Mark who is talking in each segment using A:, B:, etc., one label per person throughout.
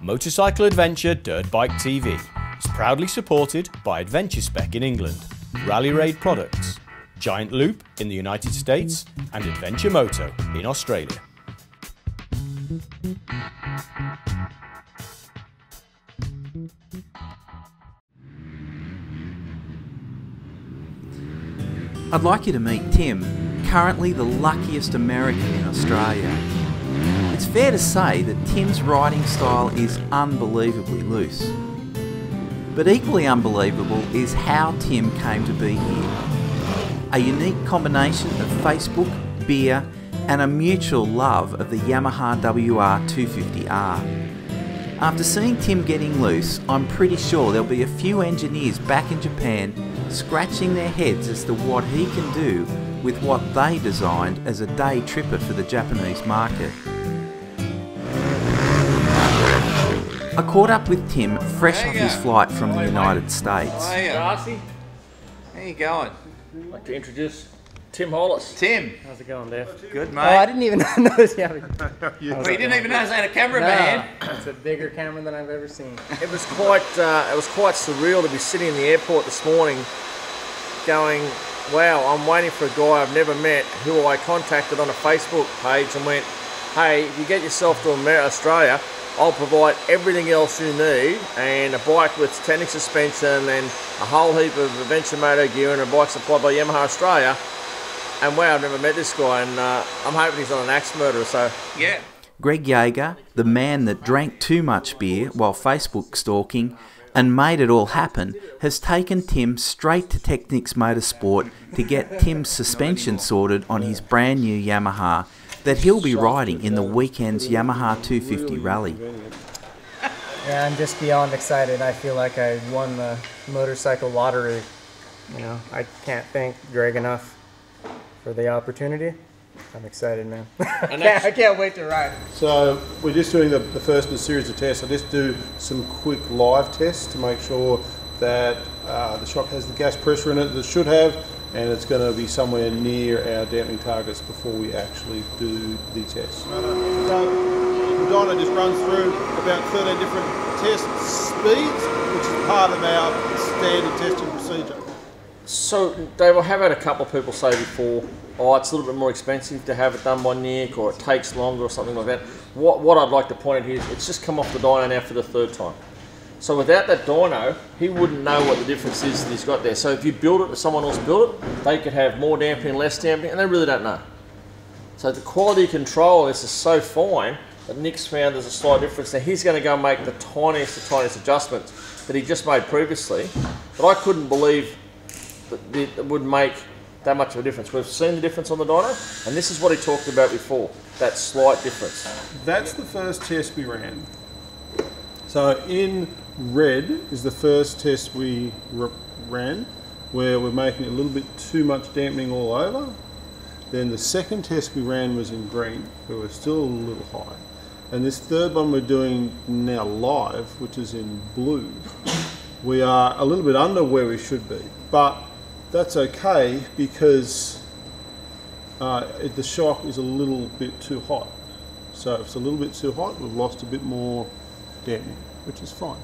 A: Motorcycle Adventure Dirt Bike TV is proudly supported by Adventure Spec in England, Rally Raid Products, Giant Loop in the United States, and Adventure Moto in Australia.
B: I'd like you to meet Tim, currently the luckiest American in Australia. It's fair to say that Tim's riding style is unbelievably loose. But equally unbelievable is how Tim came to be here. A unique combination of Facebook, beer, and a mutual love of the Yamaha WR250R. After seeing Tim getting loose, I'm pretty sure there'll be a few engineers back in Japan scratching their heads as to what he can do with what they designed as a day tripper for the Japanese market. I caught up with Tim fresh off his flight from the United States.
C: Darcy, how you going?
D: I'd like to introduce Tim Hollis.
C: Tim.
D: How's it going, Dave?
C: Good, mate.
E: Oh, I didn't even notice you having
C: well, you didn't even know I was a cameraman.
E: It's a bigger camera than I've ever seen.
D: It was quite, uh, it was quite surreal to be sitting in the airport this morning, going, "Wow, I'm waiting for a guy I've never met who I contacted on a Facebook page and went, hey, if you get yourself to America, Australia, I'll provide everything else you need and a bike with standing suspension and a whole heap of adventure moto gear and a bike supplied by Yamaha Australia." And wow, I've never met this guy, and uh, I'm hoping he's not an axe murderer. So
C: Yeah.
B: Greg Yeager, the man that drank too much beer while Facebook stalking and made it all happen, has taken Tim straight to Teknik Motorsport to get Tim's suspension sorted on his brand new Yamaha that he'll be riding in the weekend's Yamaha 250 rally.
E: Yeah, I'm just beyond excited. I feel like I won the motorcycle lottery. You know, I can't thank Greg enough for the opportunity. I'm excited, man. I, can't, I can't wait to ride.
F: So we're just doing the, the first in a series of tests. I just do some quick live tests to make sure that uh, the shock has the gas pressure in it that it should have, and it's going to be somewhere near our damping targets before we actually do the test. So the dyno just runs through about 13 different test speeds, which is part of our standard testing procedure.
D: So, Dave, I have had a couple of people say before, oh, it's a little bit more expensive to have it done by Nick, or it takes longer, or something like that. What, what I'd like to point out here is it's just come off the dyno now for the third time. So, without that dyno, he wouldn't know what the difference is that he's got there. So, if you build it or someone else built it, they could have more damping, less damping, and they really don't know. So, the quality control this is so fine that Nick's found there's a slight difference. Now, he's going to go and make the tiniest, tiniest adjustments that he just made previously, but I couldn't believe that it it would make that much of a difference. We've seen the difference on the dyno, and this is what he talked about before, that slight difference.
F: That's the first test we ran. So in red is the first test we ran, where we're making a little bit too much dampening all over. Then the second test we ran was in green, where we're still a little high. And this third one we're doing now live, which is in blue, we are a little bit under where we should be. But that's okay because uh, it- the shock is a little bit too hot. So if it's a little bit too hot, we've lost a bit more damping, which is fine.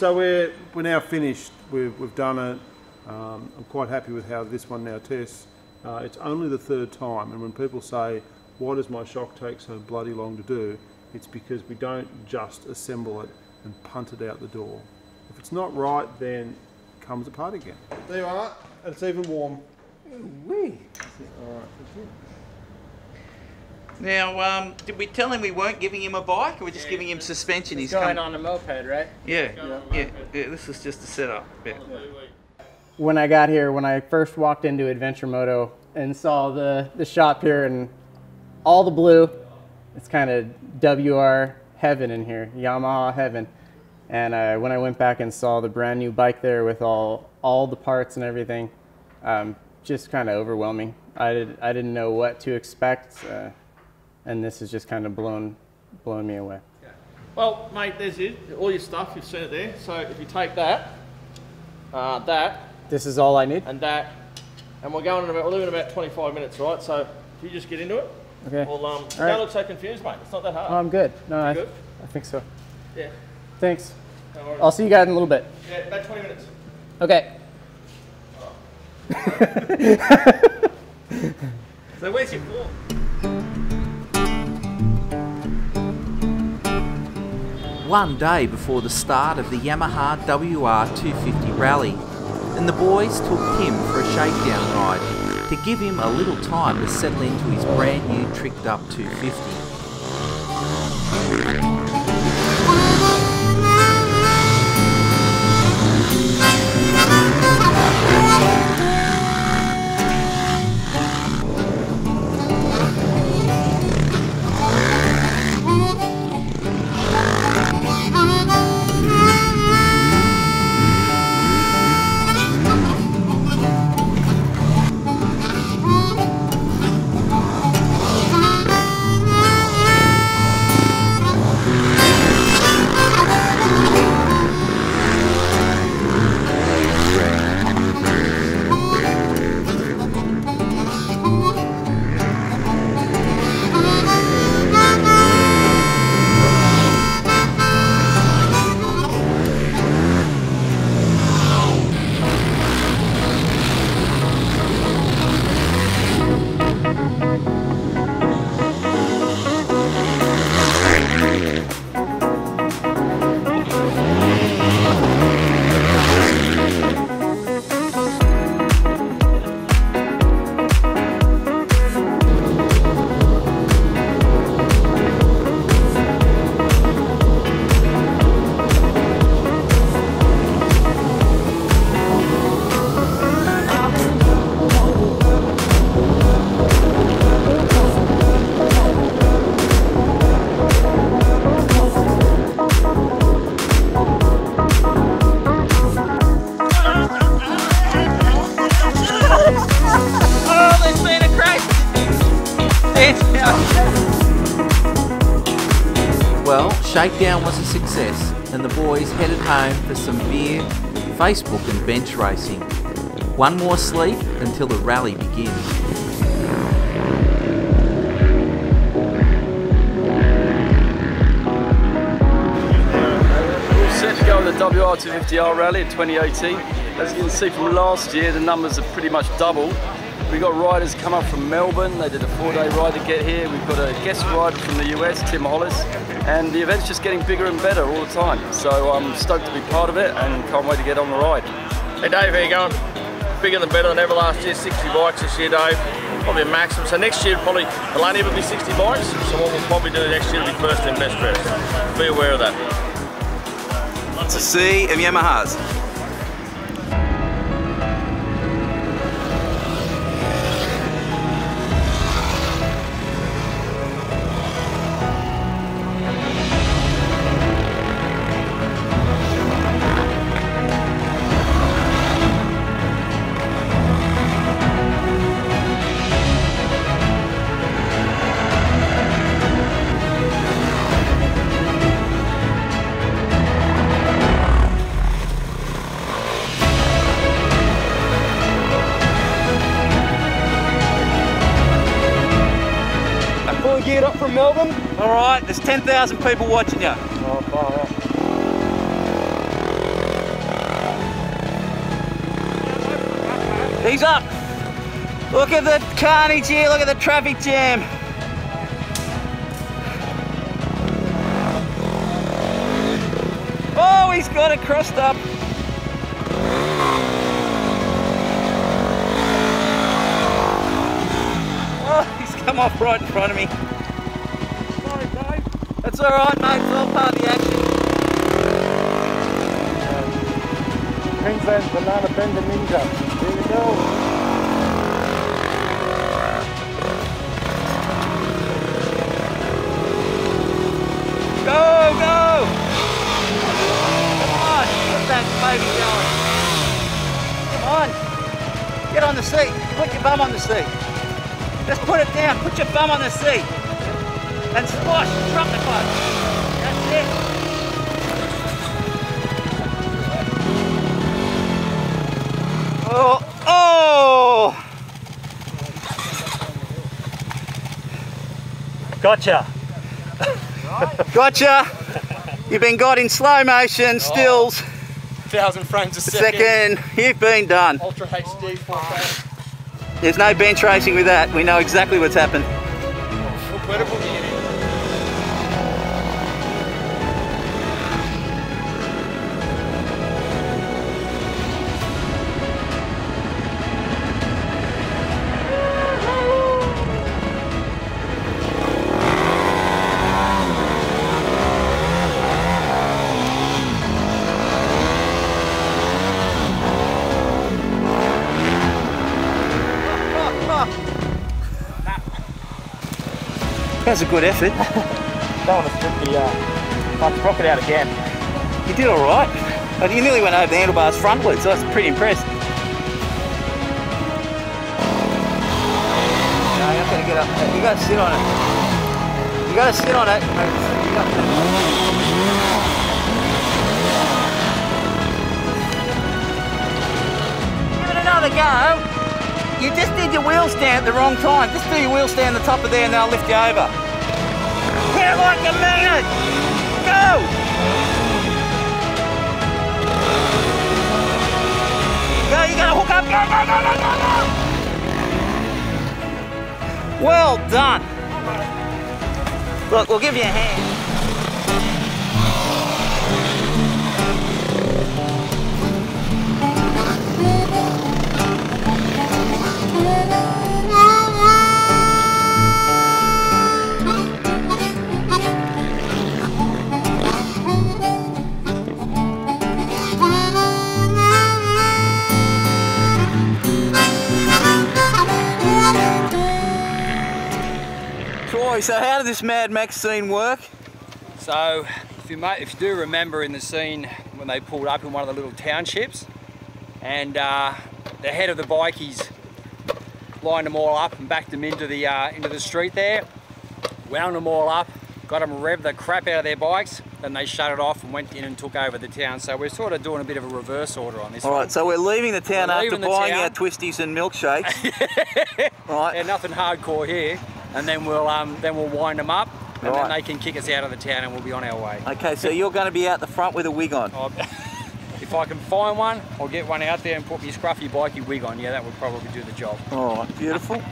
F: So we're, we're now finished. We've, we've done it. Um, I'm quite happy with how this one now tests. Uh, it's only the third time, and when people say, why does my shock take so bloody long to do? It's because we don't just assemble it and punt it out the door. If it's not right, then it comes apart again. There you are, and it's even warm.
C: Now, um, did we tell him we weren't giving him a bike, or we're just giving him suspension? He's
E: Going
C: come-
E: on a moped, right?
C: Yeah, yeah, yeah. This is just a setup. Yeah.
E: When I got here, when I first walked into Adventure Moto and saw the, the shop here and all the blue, it's kind of WR heaven in here, Yamaha heaven. And uh, when I went back and saw the brand new bike there with all, all the parts and everything, um, just kind of overwhelming. I, did, I didn't know what to expect, uh, and this has just kind of blown, blown me away. Yeah.
D: Well, mate, there's it. All your stuff, you've seen it there. So if you take that, uh, that,
E: This is all I need?
D: and that, and we're going in about, we're leaving in about 25 minutes, right? So if you just get into it,
E: Okay.
D: well, um,
E: right.
D: don't look so confused, mate. It's not that hard.
E: Oh, I'm good. No, I,
D: good?
E: I think so.
D: yeah.
E: Thanks.
D: No.
E: I'll see you guys in a little bit.
D: Yeah, about 20 minutes.
E: Okay.
D: So where's your floor?
B: One day before the start of the Yamaha WR250 rally, and the boys took Tim for a shakedown ride to give him a little time to settle into his brand new tricked up 250. Shakedown was a success, and the boys headed home for some beer, Facebook, and bench racing. One more sleep until the rally begins.
G: We're set to go on the WR250R Rally in 2018. As you can see from last year, the numbers have pretty much doubled. We've got riders come up from Melbourne, they did a four day ride to get here. We've got a guest rider from the US, Tim Hollis, and the event's just getting bigger and better all the time. So I'm stoked to be part of it and can't wait to get on the ride.
D: Hey Dave, how you going? Bigger than better than ever last year, 60 bikes this year Dave. Probably a maximum. So next year probably there'll only ever be 60 bikes. So what we'll probably do next year will be first and best dressed. Be aware of that.
H: Lots of C and Yamahas.
I: 10,000 people watching you. He's up. Look at the carnage here. Look at the traffic jam. Oh, he's got it crossed up. Oh, he's come off right in front of me. That's all right, mate. It's all part of the action.
J: Queensland Banana Bender Ninja. Here we go.
I: Go, go! Come on, get that baby going. Come on. Get on the seat. Put your bum on the seat. Just put it down. Put your bum on the seat and squash, drop the clutch. That's it. Oh, oh!
C: Gotcha.
I: gotcha. You've been got in slow motion, oh. stills.
C: thousand frames a
I: second. second. You've been done.
C: Ultra HD 4K.
I: There's no bench racing with that. We know exactly what's happened.
C: Oh, incredible.
I: That's a good effort.
C: Don't want to strip the uh, sprocket out again.
I: You did all right. But you nearly went over the handlebars frontwards. So I was pretty impressed. No, you're to get up. You got to sit on it. You got to sit on it. Give it another go. You just did your wheel stand at the wrong time. Just do your wheel stand the top of there and they'll lift you over. It like mean it. Go! Go, you gotta hook up. Go, go, go, go, go, go. Well done. Look, we'll give you a hand. So how did this Mad Max scene work?
K: So, if you, ma- if you do remember in the scene when they pulled up in one of the little townships, and uh, the head of the bikies lined them all up and backed them into the uh, into the street there, wound them all up, got them rev the crap out of their bikes, then they shut it off and went in and took over the town. So we're sort of doing a bit of a reverse order on this.
I: All
K: one.
I: right, so we're leaving the town
K: We're
I: after buying
K: town.
I: our twisties and milkshakes. right.
K: Yeah, nothing hardcore here, and then we'll um, then we'll wind them up, and
I: Right.
K: then they can kick us out of the town, and we'll be on our way.
I: Okay, so you're going to be out the front with a wig on.
K: I'll- if I can find one, I'll get one out there and put my scruffy bikey wig on. Yeah, that would probably do the job.
I: All right, beautiful.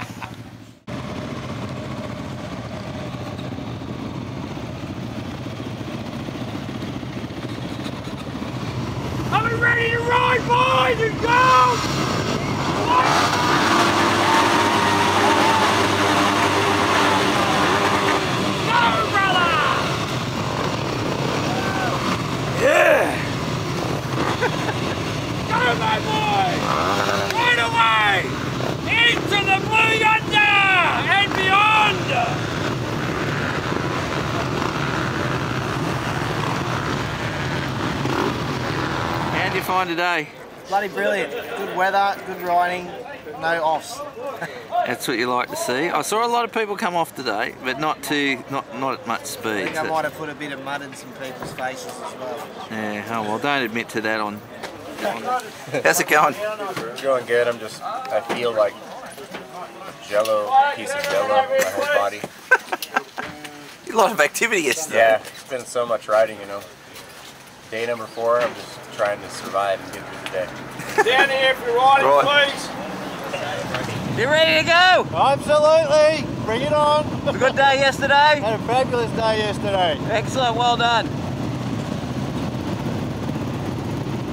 C: Ready to ride, boys, and go? Go, brother!
I: Yeah!
C: Go, my boy! Right away! Into the blue yonder and beyond!
I: How'd you find today?
L: Bloody brilliant. Good weather, good riding, no offs.
I: That's what you like to see. I saw a lot of people come off today, but not too, not not at much speed.
L: I
I: speed.
L: think I might have put a bit of mud in some people's faces as well.
I: Yeah, oh well, don't admit to that on. How's it going?
M: It's going good. I'm just, I feel like a jello, piece of jello, my whole body.
I: A lot of activity yesterday.
M: Yeah, it's been so much riding, you know. Day number four, I'm just trying to survive and get through the day.
C: Down here if you're riding,
I: Right.
C: please.
I: You ready to go?
N: Absolutely. Bring it on.
I: It A good day yesterday?
N: Had a fabulous day yesterday.
I: Excellent, well done.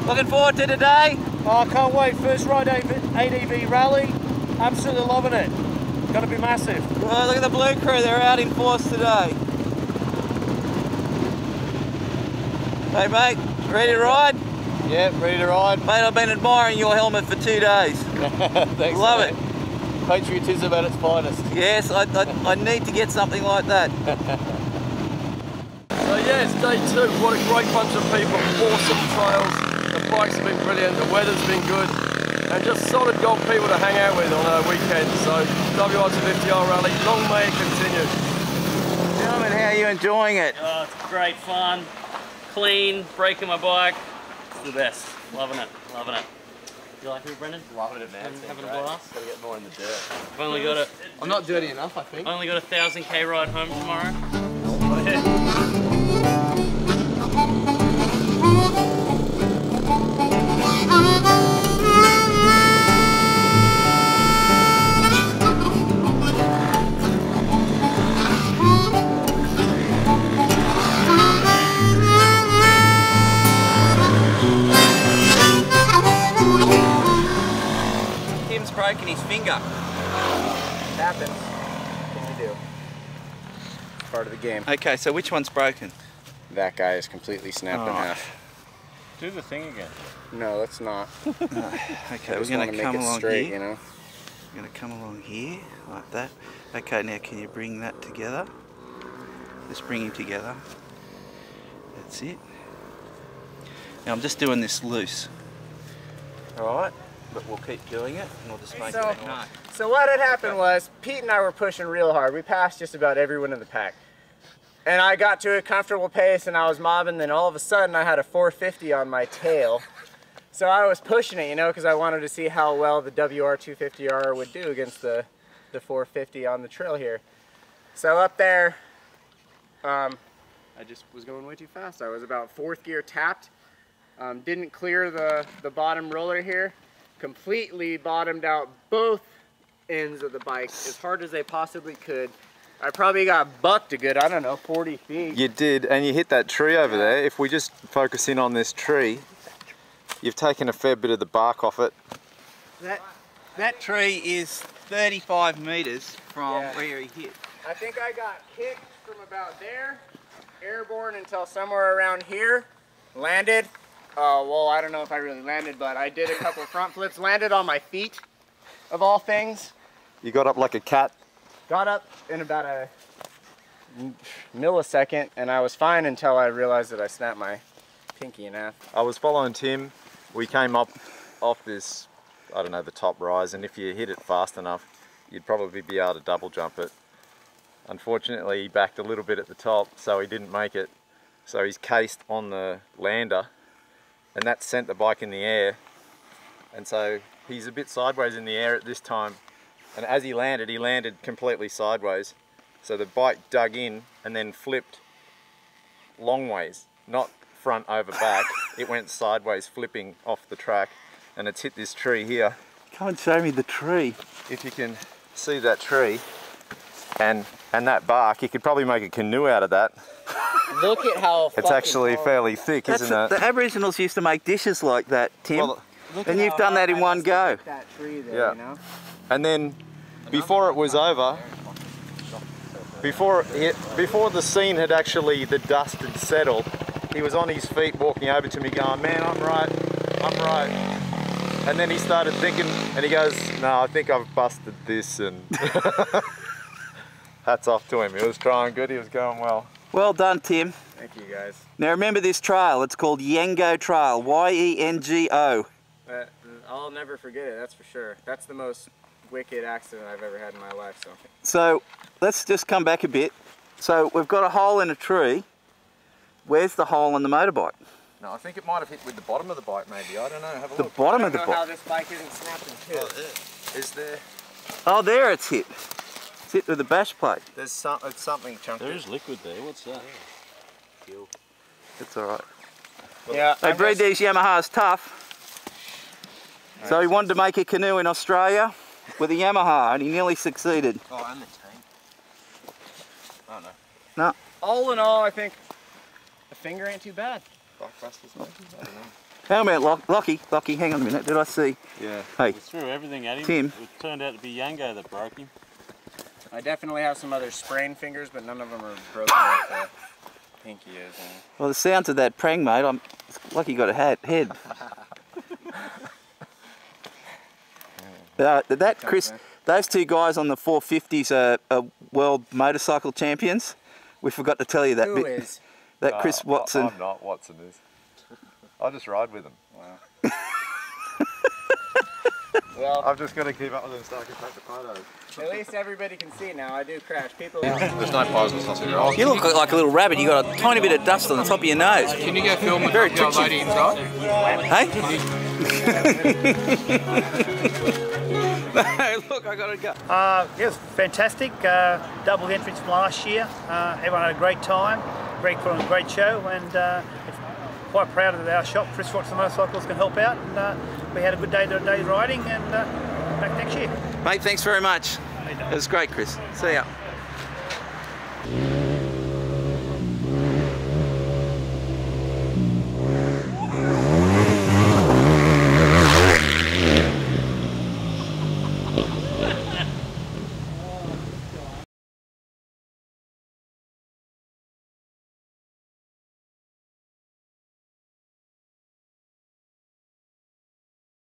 I: Looking forward to today?
C: Oh, I can't wait. First ride ADV rally. Absolutely loving it. Going to be massive.
I: Well, look at the blue crew, they're out in force today. Hey mate, ready to ride?
N: Yeah, ready to ride.
I: Mate, I've been admiring your helmet for two days.
N: Thanks.
I: Love
N: mate.
I: it.
N: Patriotism at its finest.
I: Yes, I, I, I need to get something like that.
G: So yeah, it's day two. What a great bunch of people. Awesome trails. The bikes have been brilliant. The weather's been good. And just solid gold people to hang out with on a weekend. So WR250R Rally, long may it continue.
I: Gentlemen, how are you enjoying it?
O: Oh, it's great fun. Clean, breaking my bike. It's the best. Loving it, loving it. You like it, Brendan?
P: Loving it, man.
O: Having,
P: It's
O: having a
P: great.
O: blast?
P: Gotta get more in the dirt.
O: I've only got a.
Q: I'm not dirty enough, I think.
O: Only got a thousand k ride home tomorrow.
I: Oh, broken his finger.
Q: happens. What do you do? It's part of the game.
I: Okay, so which one's broken?
Q: That guy is completely snapped in
I: Oh.
Q: half.
R: Do the thing again.
Q: No, let's not.
I: Okay,
Q: I
I: we're
Q: just
I: going
Q: wanna make
I: come
Q: it
I: along
Q: straight,
I: here.
Q: you know.
I: We're going to come along here, like that. Okay, now can you bring that together? Just bring him together. That's it. Now I'm just doing this loose. Alright, but we'll keep doing it and we'll just make
E: So-
I: it nice.
E: So what had happened was Pete and I were pushing real hard. We passed just about everyone in the pack. And I got to a comfortable pace and I was mobbing, then all of a sudden I had a 450 on my tail. So I was pushing it, you know, because I wanted to see how well the WR250R would do against the, the 450 on the trail here. So up there, um, I just was going way too fast. I was about fourth gear tapped. Um, didn't clear the, the bottom roller here. Completely bottomed out both ends of the bike as hard as they possibly could. I probably got bucked a good, I don't know, 40 feet.
S: You did, and you hit that tree over there. If we just focus in on this tree, you've taken a fair bit of the bark off it.
I: That, that tree is 35 metres from
E: Yeah.
I: where he hit.
E: I think I got kicked from about there, airborne until somewhere around here, landed. Uh, well, I don't know if I really landed, but I did a couple front flips, landed on my feet, of all things.
S: You got up like a cat.
E: Got up in about a millisecond, and I was fine until I realized that I snapped my pinky in half.
S: I was following Tim. We came up off this, I don't know, the top rise, and if you hit it fast enough, you'd probably be able to double jump it. Unfortunately, he backed a little bit at the top, so he didn't make it. So he's cased on the lander, and that sent the bike in the air. And so he's a bit sideways in the air at this time. And as he landed, he landed completely sideways. So the bike dug in and then flipped long ways, not front over back. it went sideways, flipping off the track, and it's hit this tree here.
I: Come and show me the tree.
S: If you can see that tree and and that bark, you could probably make a canoe out of that.
E: Look at how
S: It's actually fairly thick,
I: That's
S: isn't it?
I: the Aboriginals used to make dishes like that, Tim.
S: Well,
I: and you've done that in one go.
E: That tree there,
S: Yeah.
E: you know?
S: And then before it was over, before it, before the scene had actually the dust had settled, he was on his feet walking over to me going, "Man, I'm right, I'm right." And then he started thinking, and he goes, "No, I think I've busted this." And hats off to him. He was trying good. He was going well.
I: Well done, Tim.
E: Thank you, guys.
I: Now remember this trail. It's called Yengo Trail. Y-E-N-G-O.
E: That, I'll never forget it, that's for sure. That's the most wicked accident I've ever had in my life, so.
I: So let's just come back a bit. So we've got a hole in a tree. Where's the hole in the motorbike?
S: No, I think it might have hit with the bottom of the bike, maybe. I don't know. Have a
I: The
S: look.
I: bottom of the
E: don't know how this bike isn't snapped in two.
S: Is there?
I: Oh, there it's hit. It's hit with the bash plate.
S: There's some. It's something chunky.
D: There is liquid there. What's that?
I: It's all right.
E: Yeah,
I: They breed these Yamahas tough. So he wanted to make a canoe in Australia with a Yamaha, and he nearly succeeded.
S: Oh, and the tank. Oh no.
I: No.
E: All in all, I think a finger ain't too bad.
S: Blockbusters, maybe? I don't know.
I: Hang on a minute, Lock- Lockie. Lockie, hang on a minute. Did I see?
S: Yeah.
I: Hey,
D: We threw everything at him.
I: Tim.
D: It turned out to be Yengo that broke him.
E: I definitely have some other sprained fingers, but none of them are broken like the pinky is. And
I: well, the sounds of that prang, mate, I'm lucky you got a head. head. Uh, that Chris, those two guys on the 450s are, are world motorcycle champions. We forgot to tell you that
E: Who
I: bit.
E: is?
I: That Chris
S: Uh,
I: Watson.
S: I'm not. Watson is. I just ride with him.
E: Well,
S: I've just got to keep up with them so I can take the photos.
E: at least everybody can see now. I do crash. People.
S: There's no positives, sausage rolls.
I: You look like a little rabbit. You got a tiny bit of dust on the top of your nose.
Q: Can you go film with
I: Very
Q: the old
I: twitchy.
Q: lady inside?
I: Hey? look, I gotta go.
T: Uh, it was fantastic. Uh, double entrance from last year. Uh, everyone had a great time. Greg put on a great show, and uh, quite proud of our shop. Chris Rocks the Motorcycles can help out, and uh, we had a good day today riding, and uh, back next year.
I: Mate, thanks very much. It was great, Chris. See ya.